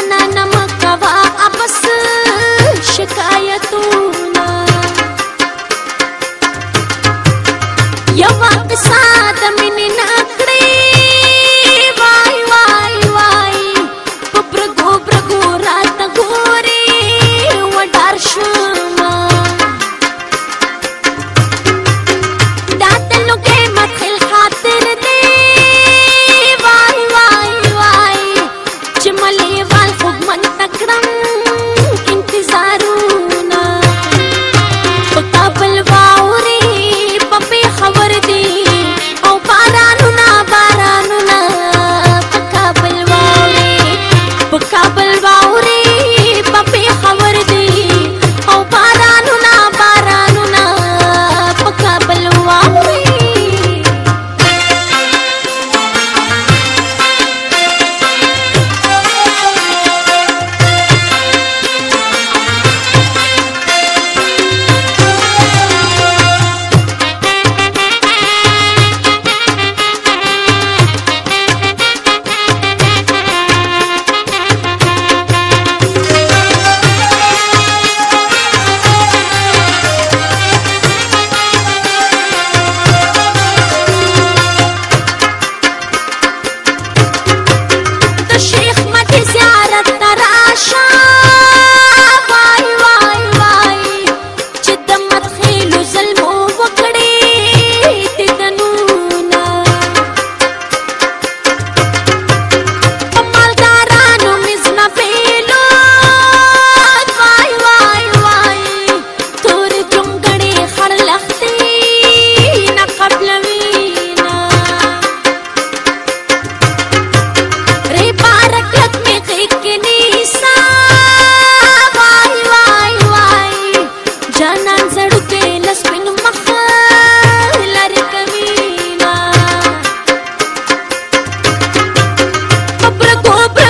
Jana namakawa abas Shikayatuna यवा साद मिनी नाकड़े el mundo. Oh,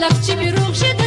لك تبي روح جد